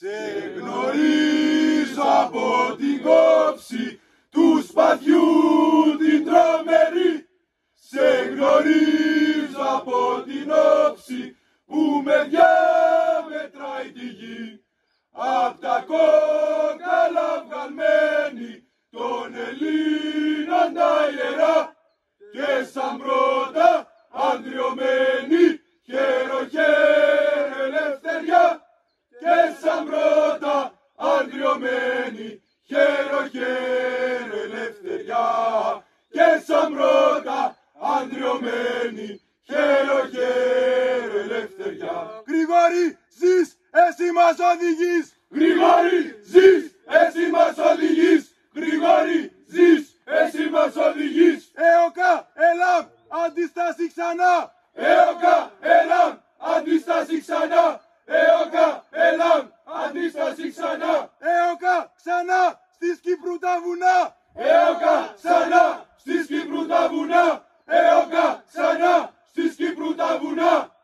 Σε γνωρίζω από την κόψη του σπαθιού την τρομερή. Σε γνωρίζω από την όψη που με διαμετράει τη γη. Απ' τα κόκαλα βγαλμένη των Ελλήνων τα ιερά. Και σαν πρώτα αντριωμένη χέρο χέρο ελευθεριά και σαν πρώτα αντριωμένη χέρο χέρο ελευθεριά και σαν πρώτα αντριωμένη χέρο χέρο ελευθεριά. Γρηγόρη ζεις εσύ μας οδηγείς. Γρηγόρη ζεις εσύ μας οδηγείς. Γρηγόρη ζεις εσύ μας οδηγείς. ΕΟΚΑ ΕΛΑΜ αντίσταση ξανά. ΕΟΚΑ ΕΛΑΜ στις Κύπρου τα βουνά, έωκα ξανά, στις Κύπρου τα βουνά, έωκα ξανά, στις Κύπρου τα βουνά.